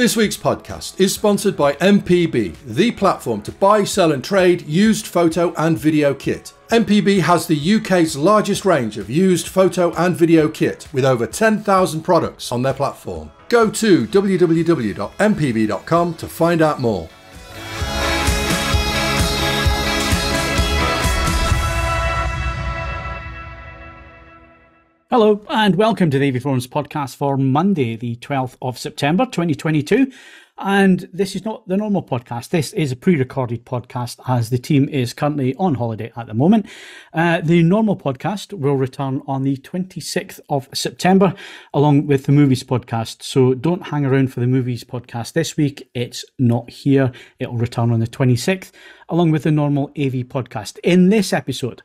This week's podcast is sponsored by MPB, the platform to buy, sell, and trade used photo and video kit. MPB has the UK's largest range of used photo and video kit with over 10,000 products on their platform. Go to www.mpb.com to find out more. Hello, and welcome to the AV Forums podcast for Monday, the 12th of September 2022. And this is not the normal podcast. This is a pre recorded podcast as the team is currently on holiday at the moment. Uh, the normal podcast will return on the 26th of September, along with the movies podcast. So don't hang around for the movies podcast this week. It's not here. It'll return on the 26th, along with the normal AV podcast. In this episode,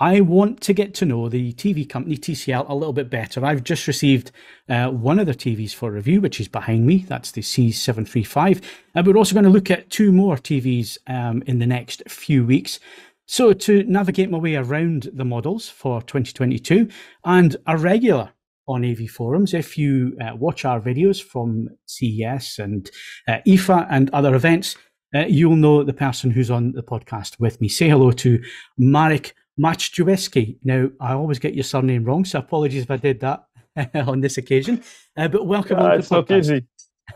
I want to get to know the TV company TCL a little bit better. I've just received uh, one of their TVs for review, which is behind me. That's the C735. And we're also going to look at two more TVs um, in the next few weeks. So, to navigate my way around the models for 2022 and a regular on AV forums, if you uh, watch our videos from CES and uh, IFA and other events, uh, you'll know the person who's on the podcast with me. Say hello to Marek Maciejewski. Now, I always get your surname wrong, so apologies if I did that on this occasion. Uh, but welcome uh, It's not easy.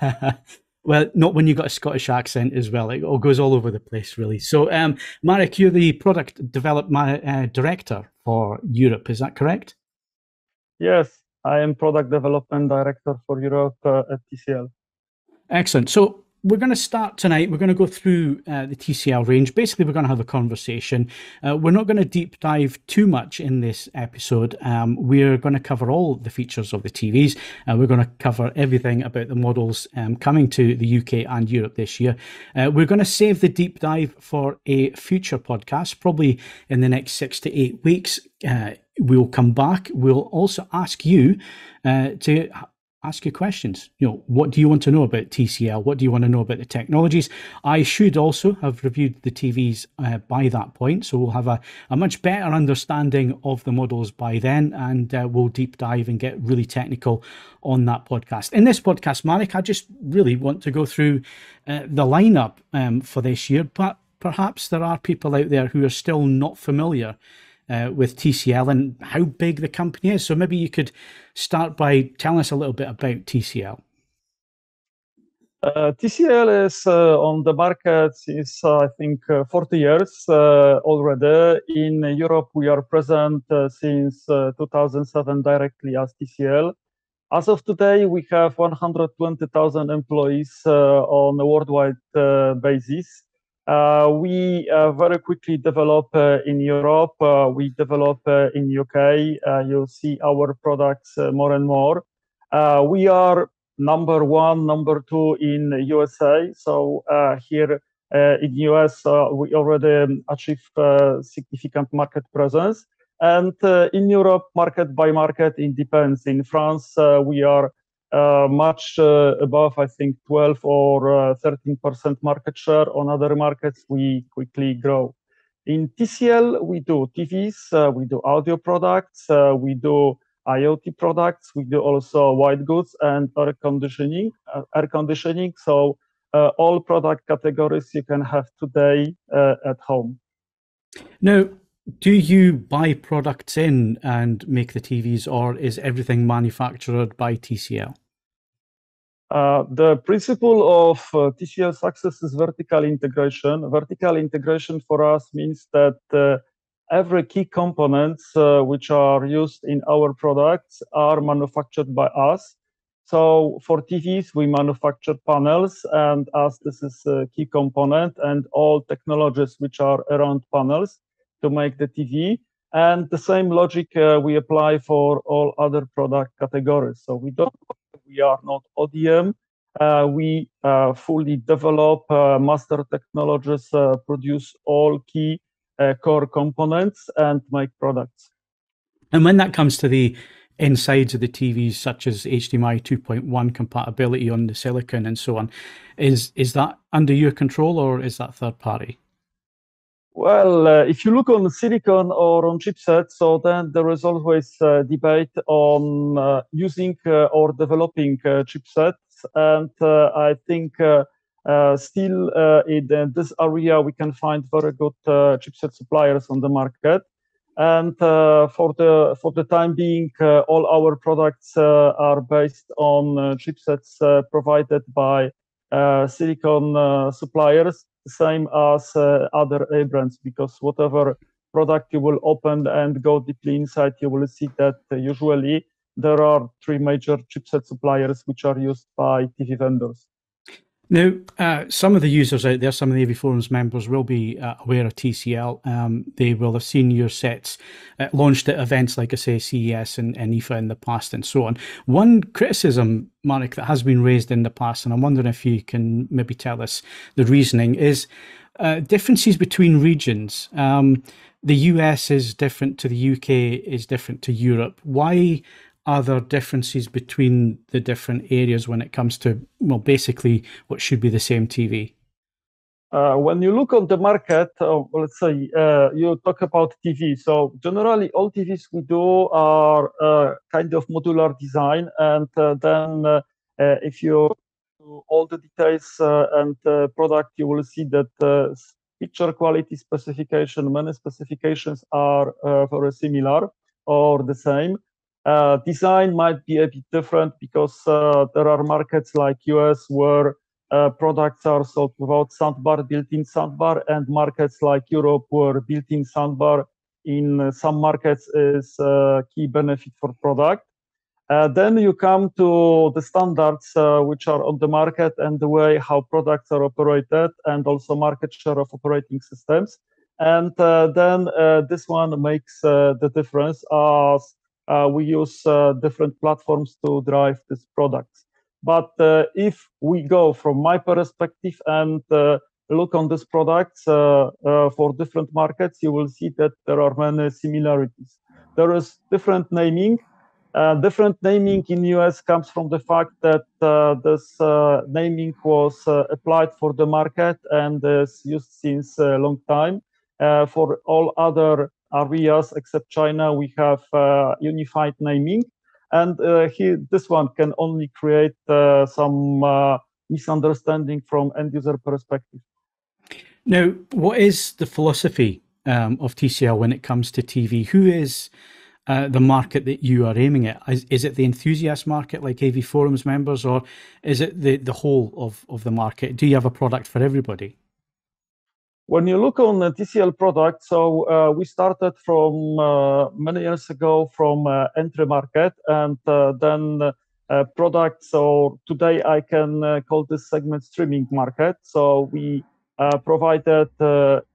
well, not when you've got a Scottish accent as well. It all goes all over the place, really. So, um, Marek, you're the product development uh, director for Europe. Is that correct? Yes, I am product development director for Europe uh, at TCL. Excellent. So, we're going to start tonight. We're going to go through uh, the TCL range. Basically, we're going to have a conversation. Uh, we're not going to deep dive too much in this episode. Um, we're going to cover all the features of the TVs. Uh, we're going to cover everything about the models um, coming to the UK and Europe this year. Uh, we're going to save the deep dive for a future podcast, probably in the next six to eight weeks. Uh, we'll come back. We'll also ask you uh, to ask you questions. You know, what do you want to know about TCL? What do you want to know about the technologies? I should also have reviewed the TVs uh, by that point, so we'll have a, a much better understanding of the models by then, and uh, we'll deep dive and get really technical on that podcast. In this podcast, Marek, I just really want to go through uh, the lineup um, for this year, but perhaps there are people out there who are still not familiar uh, with TCL and how big the company is. So maybe you could start by telling us a little bit about TCL. Uh, TCL is uh, on the market since uh, I think uh, 40 years uh, already. In Europe, we are present since 2007 directly as TCL. As of today, we have 120,000 employees on a worldwide basis. Uh, we uh, very quickly develop uh, in Europe. Uh, we develop uh, in UK. Uh, you'll see our products more and more. we are number one, number two in USA. So here in US, we already um, achieved significant market presence. And in Europe, market by market, it depends. In France, we are uh, much uh, above, I think, 12 or 13% uh, market share. On other markets, we quickly grow. In TCL, we do TVs, we do audio products, we do IoT products. We do also white goods and air conditioning. Uh, air conditioning. So uh, all product categories you can have today uh, at home. Now, do you buy products in and make the TVs, or is everything manufactured by TCL? Uh, the principle of uh, TCL success is vertical integration. Vertical integration for us means that uh, every key components uh, which are used in our products are manufactured by us. So for TVs, we manufacture panels, and as this is a key component, and all technologies which are around panels to make the TV. And the same logic uh, we apply for all other product categories. So we don't we are not ODM. Uh, we uh, fully develop uh, master technologies, produce all key core components, and make products. And when that comes to the insides of the TVs, such as HDMI 2.1 compatibility on the silicon and so on, is is that under your control or is that third party? Well, uh, if you look on silicon or on chipset, so then there is always uh, debate on uh, using uh, or developing uh, chipsets. And I think still in this area we can find very good chipset suppliers on the market and uh, for the for the time being, uh, all our products uh, are based on chipsets provided by silicon suppliers, same as uh, other A brands, because whatever product you will open and go deeply inside, you will see that uh, usually there are three major chipset suppliers which are used by TV vendors. Now, uh, some of the users out there, some of the AV Forums members will be uh, aware of TCL. Um, they will have seen your sets uh, launched at events like I say CES and, and IFA in the past and so on. One criticism, Marek, that has been raised in the past, and I'm wondering if you can maybe tell us the reasoning, is uh, differences between regions. Um, the US is different to the UK, is different to Europe. Why are there differences between the different areas when it comes to well basically what should be the same tv uh, when you look on the market uh, let's say uh, you talk about tv so generally all tvs we do are uh, kind of modular design and uh, then uh, if you all the details and product you will see that picture quality specification many specifications are very similar or the same uh, design might be a bit different because uh, there are markets like US where uh, products are sold without soundbar, built-in soundbar, and markets like Europe where built-in soundbar in uh, some markets is a key benefit for product. Uh, then you come to the standards uh, which are on the market and the way how products are operated and also market share of operating systems. And then this one makes the difference as we use uh, different platforms to drive these products. But uh, if we go from my perspective and look on these products for different markets, you will see that there are many similarities. There is different naming, uh, different naming in US comes from the fact that uh, this uh, naming was applied for the market and is used since a long time. for all other areas except China, we have uh, unified naming. And uh, here, this one can only create uh, some misunderstanding from end user perspective. Now, what is the philosophy um, of TCL when it comes to TV? Who is uh, the market that you are aiming at? Is, is, it the enthusiast market like AV Forums members, or is it the, the whole of, of the market? Do you have a product for everybody? When you look on the TCL product, so uh, we started from uh, many years ago from uh, entry market and uh, then uh, product. So today I can uh, call this segment streaming market. So we provided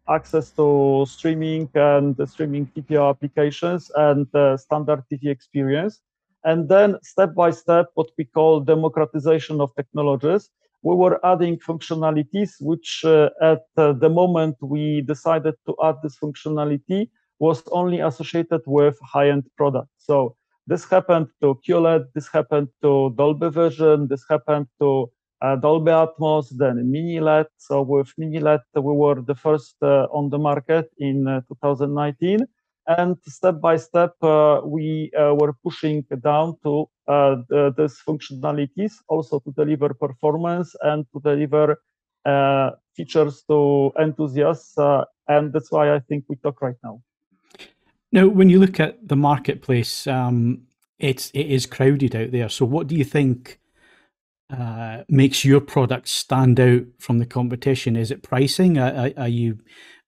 access to streaming and streaming TPO applications and standard TV experience. And then step by step, what we call democratization of technologies we were adding functionalities, which uh, at the moment we decided to add this functionality was only associated with high-end products. So this happened to QLED, this happened to Dolby Vision, this happened to uh, Dolby Atmos, then Mini LED. So with Mini LED, we were the first uh, on the market in uh, 2019. And step by step, uh, we were pushing down to uh, the, these functionalities also to deliver performance and to deliver uh, features to enthusiasts. Uh, and that's why I think we talk right now. Now, when you look at the marketplace, um, it's it is crowded out there. So, what do you think uh, makes your product stand out from the competition? Is it pricing? Are, are you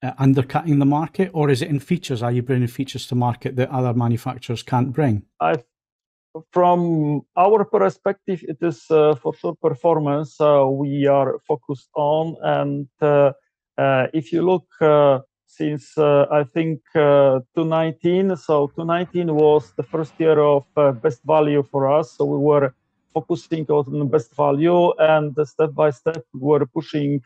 uh, undercutting the market, or is it in features? Are you bringing features to market that other manufacturers can't bring? I from our perspective, it is uh, for sure performance uh, we are focused on. And uh, uh if you look uh, since uh, I think 2019, so 2019 was the first year of best value for us. So we were focusing on best value, and step by step we were pushing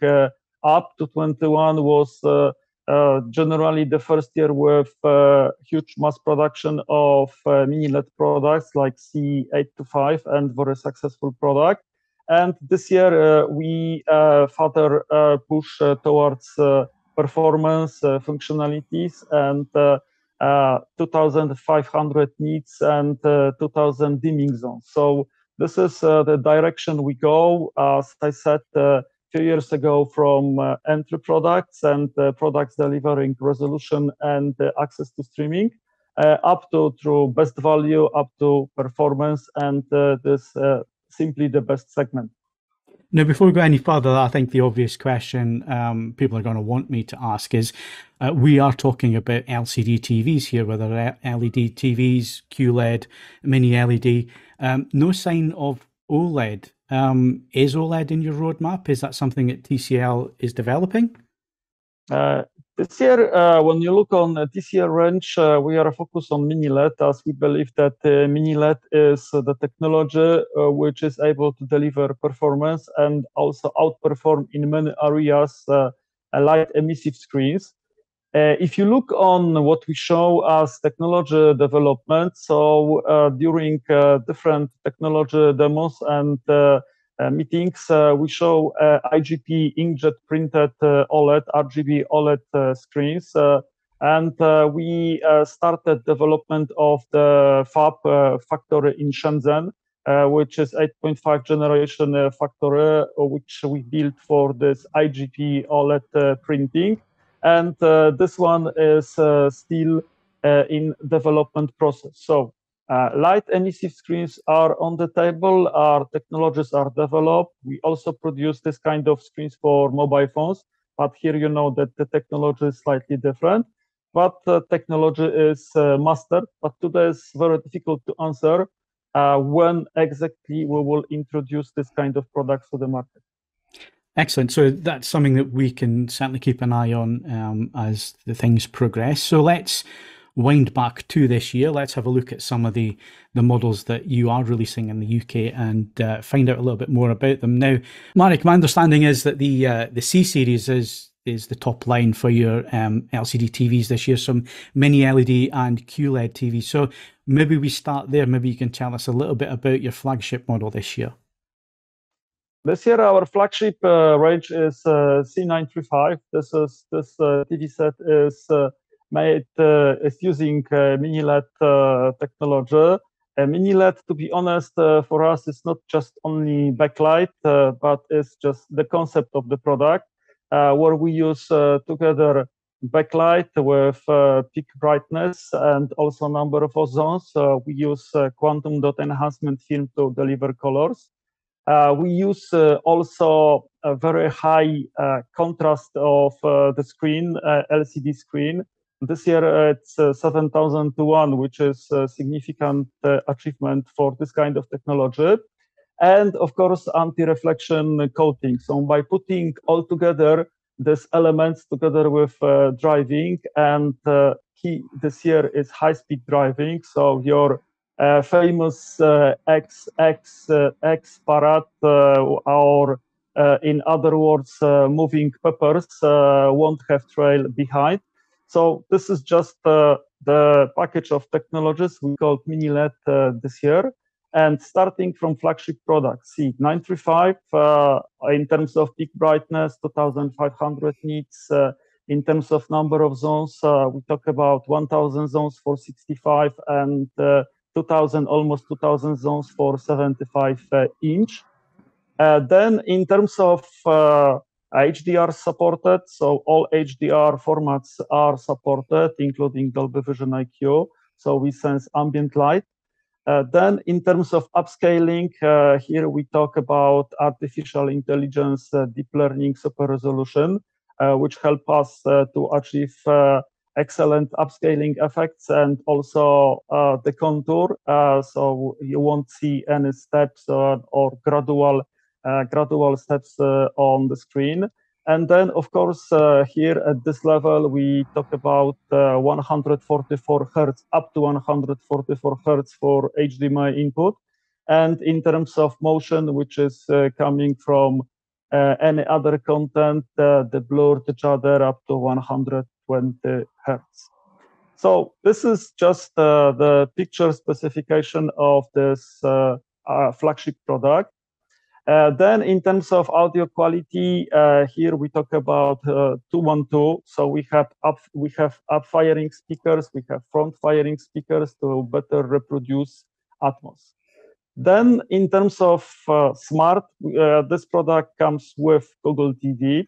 up to 21 was uh, Uh, generally the first year with uh, huge mass production of uh, mini LED products like C825 and very successful product. And this year uh, we uh, further uh, push uh, towards performance functionalities and 2500 nits and 2000 dimming zones. So this is the direction we go. As I said, years ago from uh, entry products and uh, products delivering resolution and uh, access to streaming up to through best value up to performance and this simply the best segment. Now, before we go any further, I think the obvious question um, people are going to want me to ask is uh, we are talking about LCD TVs here, whether LED TVs, QLED, mini LED. Um, no sign of OLED. Um, is OLED in your roadmap? Is that something that TCL is developing? Uh, this year, uh, when you look on uh, TCL range, uh, we are focused on mini LED as we believe that uh, mini LED is uh, the technology uh, which is able to deliver performance and also outperform in many areas light emissive screens. Uh, if you look on what we show as technology development, so uh, during uh, different technology demos and uh, meetings, uh, we show uh, IJP inkjet printed OLED, RGB OLED screens. and we started development of the fab factory in Shenzhen, which is 8.5 generation factory, which we built for this IJP OLED printing. And this one is still in development process. So uh, light emissive screens are on the table, our technologies are developed. We also produce this kind of screens for mobile phones, but here you know that the technology is slightly different. But technology is uh, mastered, but today is very difficult to answer uh, when exactly we will introduce this kind of products to the market. Excellent. So that's something that we can certainly keep an eye on um, as the things progress. So let's wind back to this year, let's have a look at some of the, the models that you are releasing in the UK and uh, find out a little bit more about them. Now, Marek, my understanding is that the uh, the C series is is the top line for your um, LCD TVs this year, some mini LED and QLED TVs. So maybe we start there. Maybe you can tell us a little bit about your flagship model this year. This year, our flagship uh, range is uh, C935. This is this uh, TV set is uh, made uh, is using uh, mini LED uh, technology. mini LED, to be honest, for us, is not just only backlight, but it's just the concept of the product, where we use together backlight with uh, peak brightness and also number of ozons. Uh, we use uh, quantum dot enhancement film to deliver colors. We use also a very high contrast of the screen, LCD screen, this year uh, it's uh, 7,000 to 1, which is a significant uh, achievement for this kind of technology. And of course, anti-reflection coating. So by putting all together these elements together with uh, driving and uh, key this year is high-speed driving. So your uh, famous X X X parad or in other words, moving peppers won't have trail behind. So this is just uh, the package of technologies we called mini LED uh, this year. And starting from flagship products, C935 uh, in terms of peak brightness, 2500 nits. Uh, in terms of number of zones, uh, we talk about 1000 zones for 65 and uh, 2000, almost 2000 zones for 75 inch. then in terms of HDR supported, so all HDR formats are supported, including Dolby Vision IQ. So we sense ambient light. Uh, then in terms of upscaling, uh, here we talk about artificial intelligence, uh, deep learning, super resolution, uh, which help us uh, to achieve uh, excellent upscaling effects and also uh, the contour. Uh, so you won't see any steps or, or gradual uh, gradual steps uh, on the screen. And then, of course, uh, here at this level, we talk about 144 hertz, up to 144 hertz for HDMI input. And in terms of motion, which is coming from any other content, the blur, the judder up to 120 hertz. So this is just uh, the picture specification of this uh, uh, flagship product. Uh, then in terms of audio quality, uh, here we talk about uh, 212. So we have up we have up firing speakers, we have front firing speakers to better reproduce Atmos. Then, in terms of smart, this product comes with Google TV,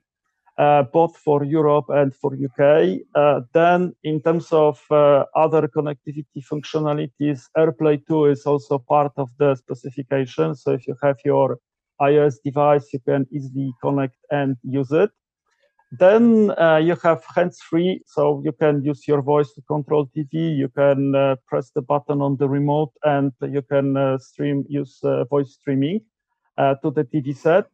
both for Europe and for UK. Uh, then, in terms of uh, other connectivity functionalities, AirPlay 2 is also part of the specification. So, if you have your iOS device, you can easily connect and use it. Then uh, you have hands-free, so you can use your voice to control TV. You can uh, press the button on the remote, and you can uh, stream use uh, voice streaming uh, to the TV set.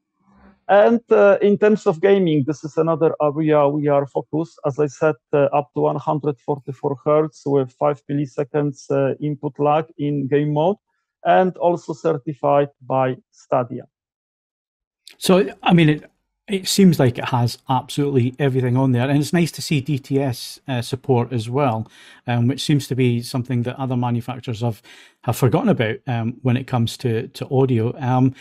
And uh, in terms of gaming, this is another area we are focused. As I said, up to 144 hertz with five milliseconds input lag in game mode, and also certified by Stadia. So, I mean, it, it seems like it has absolutely everything on there, and it's nice to see DTS uh, support as well, um, which seems to be something that other manufacturers have have forgotten about um, when it comes to to audio. Um,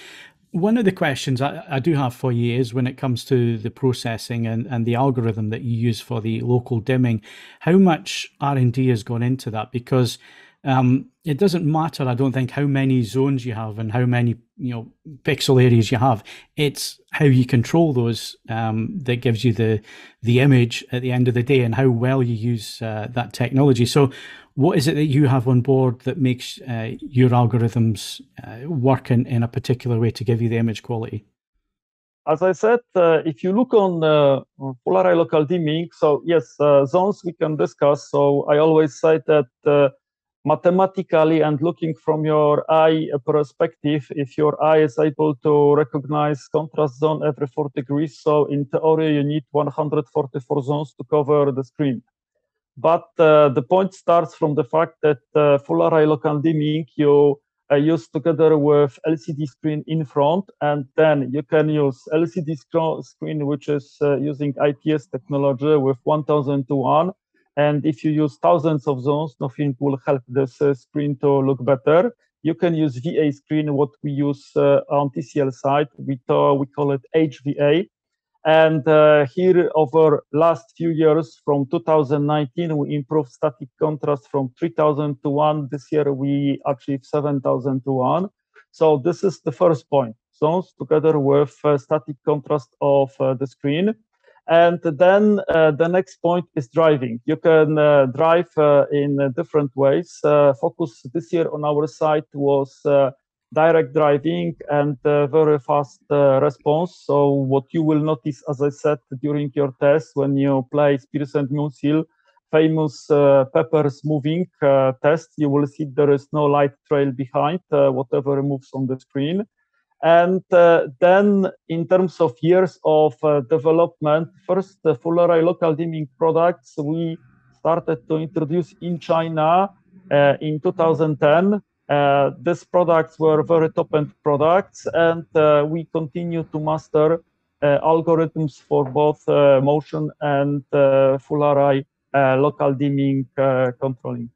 one of the questions I, I, do have for you is when it comes to the processing and, and the algorithm that you use for the local dimming, how much R and D has gone into that? Because um, it doesn't matter, I don't think, how many zones you have and how many you know pixel areas you have. It's how you control those um, that gives you the the image at the end of the day and how well you use uh, that technology. So, what is it that you have on board that makes uh, your algorithms uh, work in, in a particular way to give you the image quality? As I said, uh, if you look on uh, Array local dimming, so yes, uh, zones we can discuss. So I always say that uh, mathematically and looking from your eye perspective, if your eye is able to recognize contrast zone every 4 degrees, so in theory you need 144 zones to cover the screen. But uh, the point starts from the fact that uh, full array local dimming you uh, use together with LCD screen in front, and then you can use LCD screen which is uh, using IPS technology with 1000 to 1 and if you use thousands of zones, nothing will help uh, screen to look better. You can use VA screen, what we use uh, on TCL side. We, we call it HVA. And uh, here over last few years, from 2019, we improved static contrast from 3000 to 1. This year, we achieved 7000 to 1. So this is the first point. Zones together with uh, static contrast of uh, the screen. And then uh, the next point is driving. You can uh, drive uh, in different ways. Uh, focus this year on our site was uh, direct driving and uh, very fast response. So what you will notice, as I said during your test, when you play Spears and Munsil, famous peppers moving test, you will see there is no light trail behind whatever moves on the screen. And uh, then, in terms of years of uh, development, first the full array local dimming products we started to introduce in China uh, in 2010. Uh, these products were very top-end products, and uh, we continue to master uh, algorithms for both motion and full array local dimming controlling.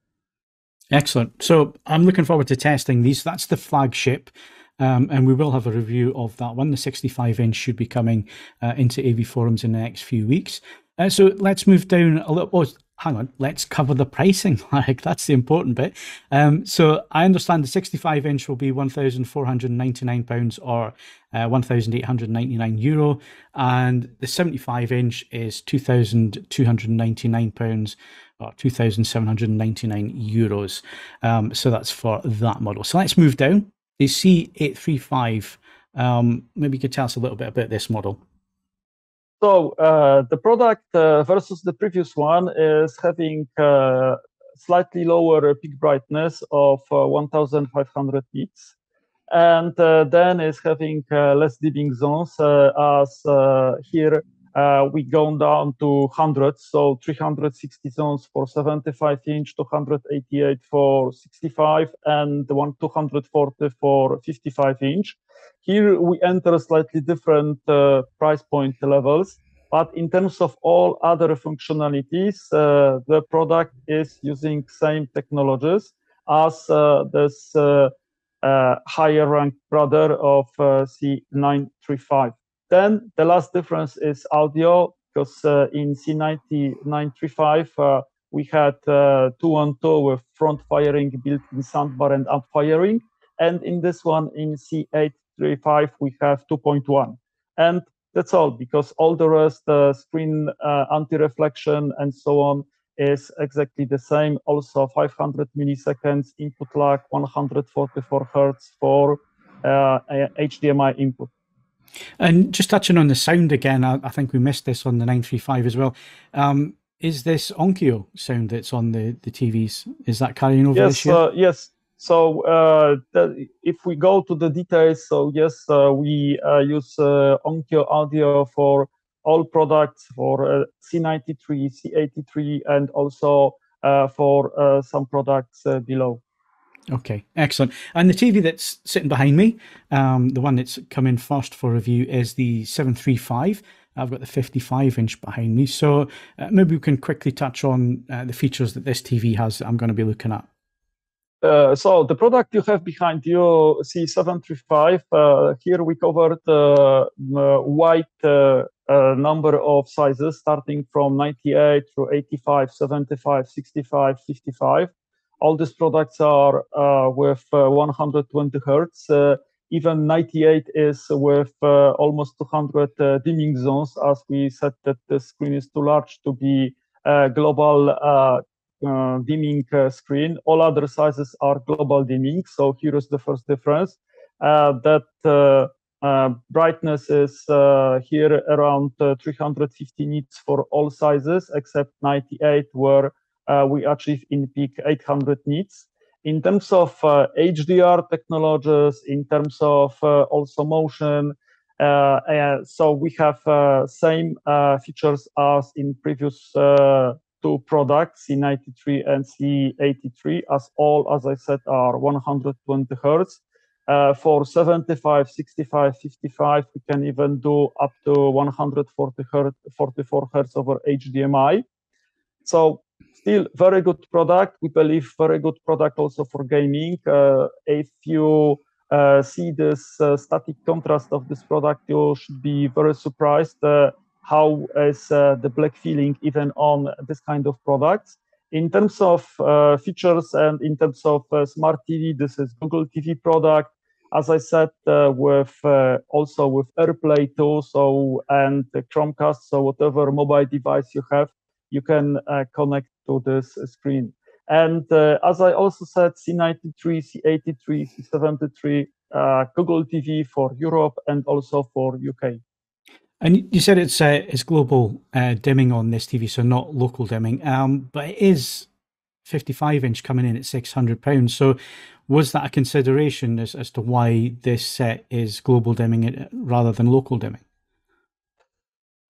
Excellent. So I'm looking forward to testing these. That's the flagship. Um, and we will have a review of that one. The 65 inch should be coming uh, into AV forums in the next few weeks. Uh, so let's move down a little. Oh, hang on, let's cover the pricing. Like that's the important bit. Um, so I understand the 65 inch will be 1,499 pounds or uh, 1,899 euro, and the 75 inch is 2,299 pounds or 2,799 euros. Um, so that's for that model. So let's move down the C835. Um, maybe you could tell us a little bit about this model. So uh, the product uh, versus the previous one is having uh, slightly lower peak brightness of uh, 1,500 nits, and uh, then is having uh, less dimming zones as here uh, we go down to hundreds, so 360 zones for 75 inch, 288 for 65, and one 240 for 55 inch. Here we enter slightly different uh, price point levels, but in terms of all other functionalities, uh, the product is using same technologies as uh, this uh, uh, higher ranked brother of C935. Then the last difference is audio, because uh, in C935 uh, we had uh, two on two with front firing built-in soundbar and amp firing. And in this one, in C835, we have 2.1. And that's all, because all the rest, uh, screen anti-reflection and so on, is exactly the same. Also 500 milliseconds input lag, 144 hertz for uh, HDMI input. And just touching on the sound again, I, I, think we missed this on the 935 as well. Um, is this Onkyo sound that's on the, the TVs? Is that carrying over yes, this year? Uh, yes. So uh, the, if we go to the details, so yes, uh, we uh, use uh, Onkyo audio for all products for uh, C93, C83, and also for some products below. Okay, excellent. And the TV that's sitting behind me, um, the one that's coming first for review, is the 735. I've got the 55 inch behind me. So uh, maybe we can quickly touch on uh, the features that this TV has that I'm going to be looking at. Uh, so the product you have behind you, C735, uh, here we covered uh, wide uh, number of sizes starting from 98 through 85, 75, 65, 55 all these products are uh, with uh, 120 hertz. Uh, even 98 is with almost 200 dimming zones, as we said that the screen is too large to be a global uh, dimming uh, screen. All other sizes are global dimming. So here is the first difference. Uh, that brightness is here around 350 nits for all sizes except 98, where we achieve in peak 800 nits. In terms of HDR uh, technologies, in terms of uh, also motion, so we have same features as in previous two products, C93 and C83, as all, as I said, are 120 hertz. Uh, for 75, 65, 55, we can even do up to 140 hertz, 44 hertz over HDMI. So still very good product. We believe very good product also for gaming. Uh, if you uh, see this uh, static contrast of this product, you should be very surprised uh, how is uh, the black feeling even on this kind of products. In terms of uh, features and in terms of smart TV, this is Google TV product. As I said, with also with AirPlay 2, so and Chromecast, so whatever mobile device you have, you can connect to this screen. And uh, as I also said, C93, C83, C73, uh, Google TV for Europe and also for UK. And you said it's uh, it's global uh, dimming on this TV, so not local dimming. Um, but it is 55 inch coming in at 600 pounds. So was that a consideration as, as to why this set is global dimming uh, rather than local dimming?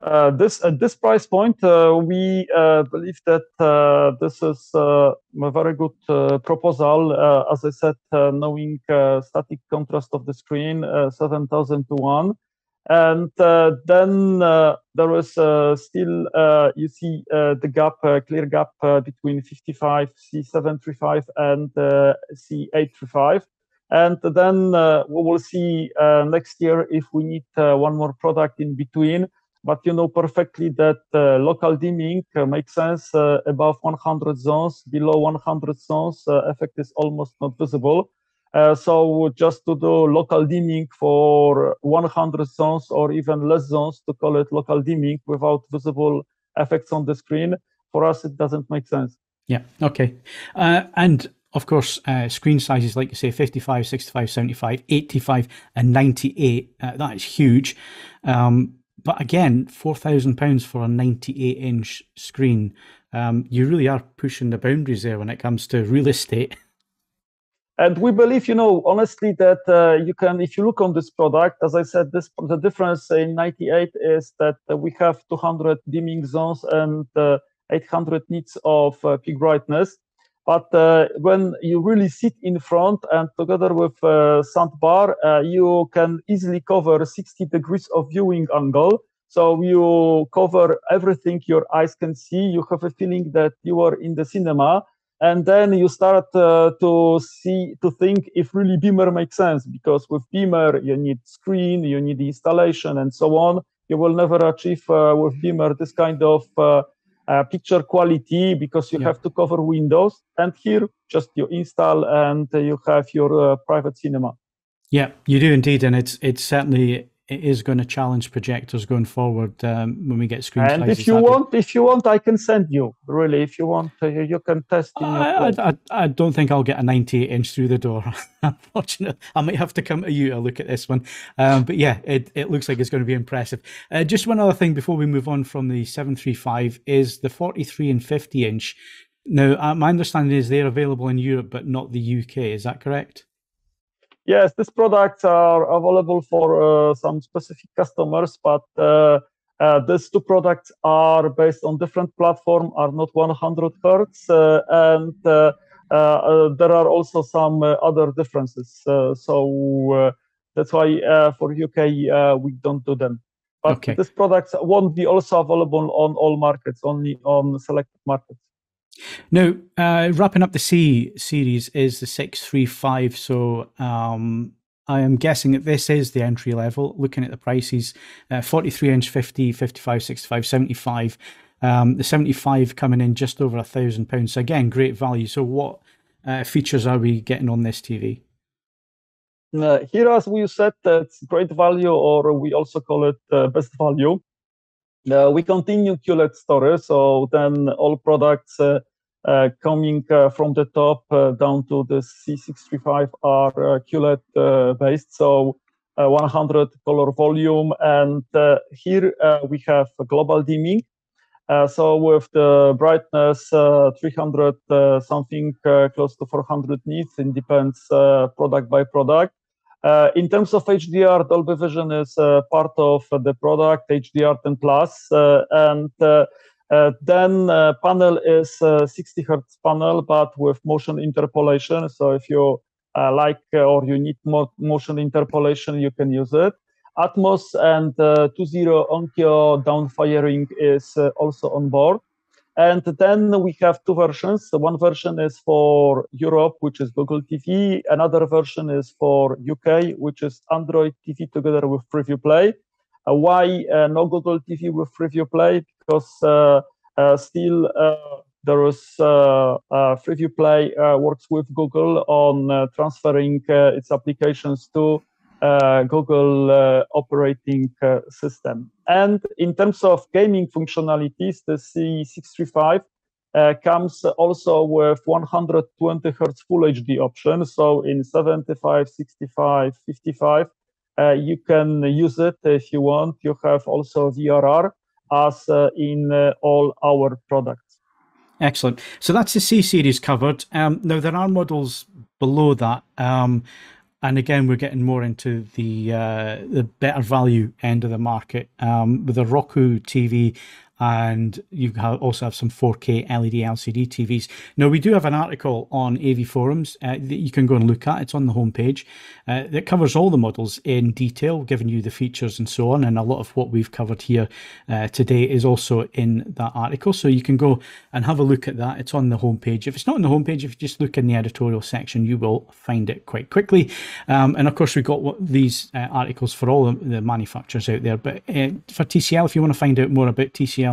Uh, this at this price point, uh, we uh, believe that uh, this is uh, a very good uh, proposal. Uh, as I said, uh, knowing uh, static contrast of the screen, seven thousand to one, and then there is still you see the gap, clear gap between 55 C735 and C835. And then we will see next year if we need one more product in between but you know perfectly that uh, local dimming uh, makes sense uh, above 100 zones. Below 100 zones, uh, effect is almost not visible. Uh, so just to do local dimming for 100 zones or even less zones to call it local dimming without visible effects on the screen, for us it doesn't make sense. Yeah. Okay. Uh, and of course, uh, screen sizes like you say 55, 65, 75, 85, and 98. Uh, that is huge. Um, but again, four thousand pounds for a ninety-eight inch screen. Um, you really are pushing the boundaries there when it comes to real estate. And we believe, you know, honestly, that uh, you can, if you look on this product, as I said, this the difference in 98 is that uh, we have 200 dimming zones and uh, 800 nits of uh, peak brightness. But uh, when you really sit in front and together with uh, soundbar, uh, you can easily cover 60 degrees of viewing angle. So you cover everything your eyes can see. You have a feeling that you are in the cinema. And then you start uh, to see, to think if really Beamer makes sense, because with Beamer, you need screen, you need installation and so on. You will never achieve uh, with Beamer this kind of uh, picture quality because you yeah. have to cover Windows. And here, just you install and you have your uh, private cinema. Yeah, you do indeed, and it's it's certainly it is going to challenge projectors going forward um, when we get screen and if you want if you want i can send you really if you want uh, you can test I, I, I, don't think i'll get a 98 inch through the door unfortunately i might have to come to you to look at this one. Um, but yeah it, it looks like it's going to be impressive. Uh, just one other thing before we move on from the 735 is the 43 and 50 inch. Now uh, my understanding is they're available in europe but not the uk is that correct yes, these products are available for uh, some specific customers, but uh, uh, these two products are based on different platform, are not 100 hertz, uh, and uh, uh, there are also some other differences. so that's why for UK we don't do them. But okay. these products won't be also available on all markets, only on selected markets. Now, uh, wrapping up the C series is the 635. So um, I am guessing that this is the entry level. Looking at the prices uh, 43 inch, 50, 55, 65, 75. Um, the 75 coming in just over a thousand pounds. So again, great value. So, what uh, features are we getting on this TV? Uh, here, as we said, it's great value, or we also call it uh, best value. Uh, we continue QLED story, so then all products uh, uh, coming uh, from the top uh, down to the C635 are uh, QLED based, so 100 color volume. And here we have global dimming. so with the brightness 300 something close to 400 nits, it depends product by product. Uh, in terms of HDR, Dolby Vision is uh, part of the product HDR10 Plus, uh, and uh, uh, then panel is 60 hertz panel, but with motion interpolation. So if you like or you need more motion interpolation, you can use it. Atmos and uh, 2.0 Onkyo downfiring is also on board. And then we have two versions. One version is for Europe, which is Google TV. Another version is for UK, which is Android TV together with Freeview Play. Uh, why uh, no Google TV with Freeview Play? Because uh, uh still uh, there is uh, Freeview Play works with Google on transferring its applications to Google uh, operating uh, system. And in terms of gaming functionalities, the C635 uh, comes also with 120 hertz full HD option. So in 75, 65, 55, uh, you can use it if you want. You have also VRR as uh, in all our products. Excellent. So that's the C series covered. Um, now there are models below that. Um, and again, we're getting more into the uh, the better value end of the market um, with the Roku TV and you also have some 4K LED LCD TVs. Now, we do have an article on AV Forums uh, that you can go and look at. It's on the homepage. Uh, that covers all the models in detail, giving you the features and so on. And a lot of what we've covered here uh, today is also in that article. So you can go and have a look at that. It's on the homepage. If it's not on the homepage, if you just look in the editorial section, you will find it quite quickly. Um, and of course, we've got what, these uh, articles for all the manufacturers out there. But uh, for TCL, if you want to find out more about TCL,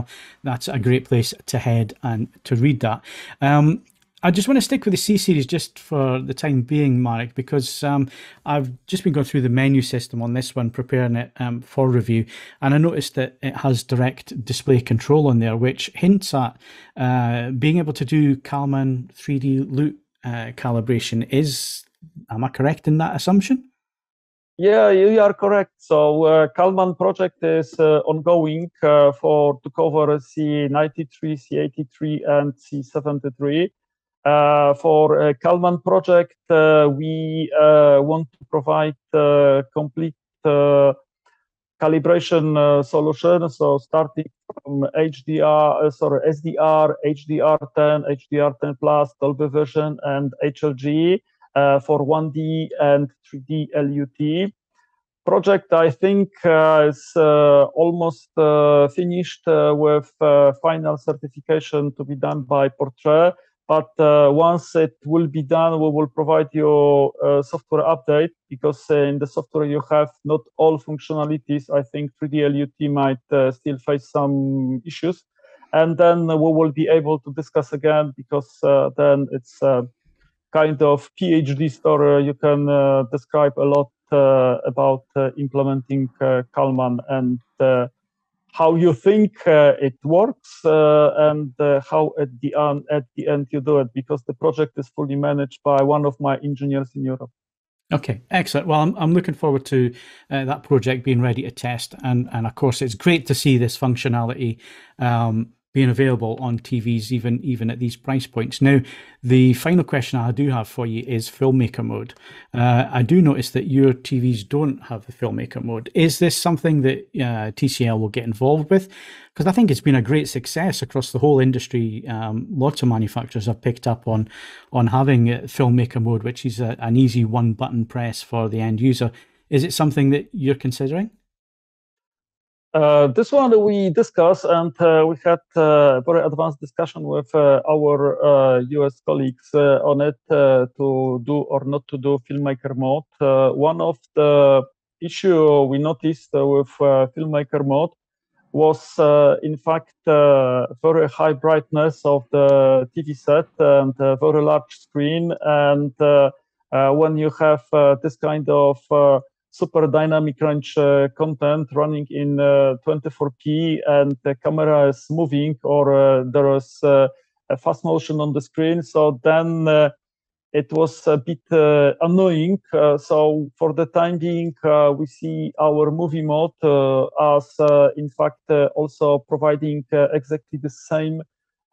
that's a great place to head and to read that. Um, I just want to stick with the C series just for the time being, Marek, because um, I've just been going through the menu system on this one, preparing it um, for review, and I noticed that it has direct display control on there, which hints at uh, being able to do Calman 3D LUT uh, calibration. Is am I correct in that assumption? Yeah, you are correct. So uh, Calman project is uh, ongoing uh, for to cover C93, C83, and C73. Uh, for uh, Calman project, uh, we uh, want to provide complete calibration solution. So starting from HDR, sorry, SDR, HDR10, HDR10 Plus, Dolby Vision, and HLG Uh, for 1D and 3D LUT. Project, I think, uh, is uh, almost uh, finished uh, with final certification to be done by Portrait. But once it will be done, we will provide you software update because in the software you have not all functionalities. I think 3D LUT might still face some issues. and then we will be able to discuss again because uh, then it's a kind of PhD story. You can uh, describe a lot uh, about uh, implementing Calman and how you think it works and how at the end at the end you do it because the project is fully managed by one of my engineers in Europe. Okay, excellent. Well, I'm, I'm looking forward to uh, that project being ready to test, and and of course, it's great to see this functionality um, being available on TVs even even at these price points. Now, the final question I do have for you is filmmaker mode. Uh, I do notice that your TVs don't have the filmmaker mode. Is this something that uh, TCL will get involved with? Because I think it's been a great success across the whole industry. Um, lots of manufacturers have picked up on on having filmmaker mode, which is a, an easy one button press for the end user. Is it something that you're considering? Uh, this one we discussed, and uh, we had uh, very advanced discussion with uh, our US uh, colleagues uh, on it to do or not to do filmmaker mode. one of the issue we noticed with filmmaker mode was, in fact, very high brightness of the TV set and very large screen. And when you have this kind of super dynamic range uh, content running in 24p uh, and the camera is moving or uh, there is a fast motion on the screen. So then it was a bit uh, annoying. Uh, so for the time being, uh, we see our movie mode as, in fact, also providing exactly the same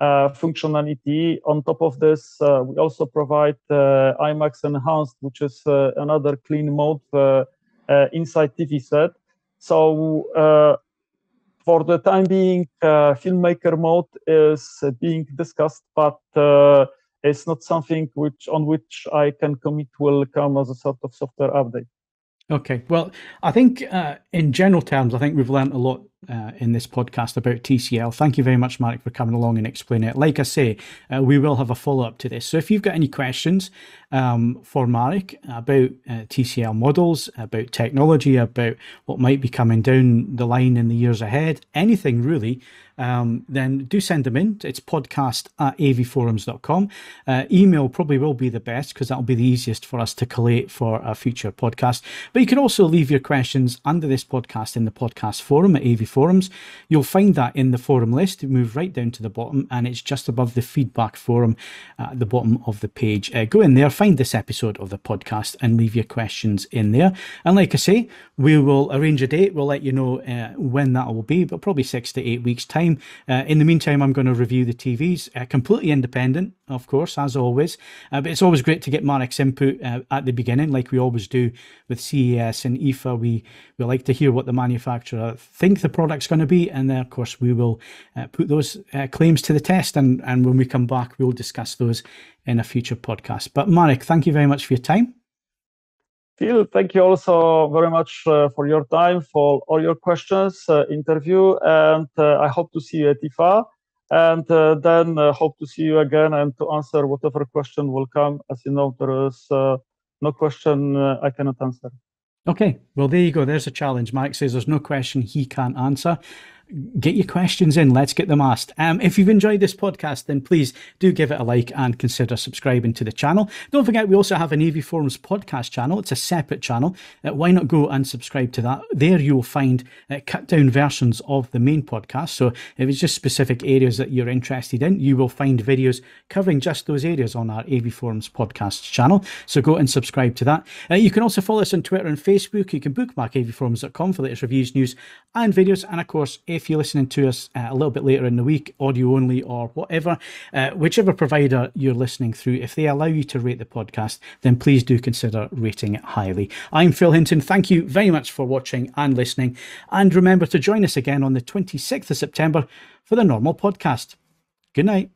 functionality. On top of this, we also provide IMAX Enhanced, which is another clean mode inside TV set. So uh, for the time being, uh, filmmaker mode is being discussed, but it's not something which on which I can commit will come as a sort of software update. Okay. Well, I think uh, in general terms, I think we've learned a lot uh, in this podcast about TCL. Thank you very much, Marek, for coming along and explaining it. Like I say, uh, we will have a follow up to this. So if you've got any questions um, for Marek about uh, TCL models, about technology, about what might be coming down the line in the years ahead, anything really, um, then do send them in. It's podcast at avforums.com. Uh, email probably will be the best because that'll be the easiest for us to collate for a future podcast. But you can also leave your questions under this podcast in the podcast forum at AV Forums. You'll find that in the forum list. Move right down to the bottom and it's just above the feedback forum at the bottom of the page. Uh, go in there, find this episode of the podcast and leave your questions in there. And like I say, we will arrange a date. We'll let you know uh, when that will be, but probably six to eight weeks' time. Uh, in the meantime, I'm going to review the TVs, uh, completely independent, of course, as always. Uh, but it's always great to get Marek's input uh, at the beginning, like we always do with CES and IFA. We we like to hear what the manufacturer think the product's going to be, and then of course we will uh, put those uh, claims to the test. And and when we come back, we'll discuss those in a future podcast. But Marek, thank you very much for your time. Phil, thank you also very much uh, for your time, for all your questions, uh, interview, and I hope to see you at IFA. And uh, then uh, hope to see you again and to answer whatever question will come. As you know, there is uh, no question I cannot answer. Okay, well, there you go. There's a challenge. Mike says there's no question he can't answer get your questions in. Let's get them asked. Um, if you've enjoyed this podcast, then please do give it a like and consider subscribing to the channel. Don't forget, we also have an AV Forums podcast channel. It's a separate channel. Uh, why not go and subscribe to that? There you will find uh, cut down versions of the main podcast. So if it's just specific areas that you're interested in, you will find videos covering just those areas on our AV Forums podcast channel. So go and subscribe to that. Uh, you can also follow us on Twitter and Facebook. You can bookmark avforums.com for latest reviews, news, and videos. And of course, if you're listening to us uh, a little bit later in the week, audio only or whatever, uh, whichever provider you're listening through, if they allow you to rate the podcast, then please do consider rating it highly. I'm Phil Hinton. Thank you very much for watching and listening. And remember to join us again on the 26th of September for the normal podcast. Good night.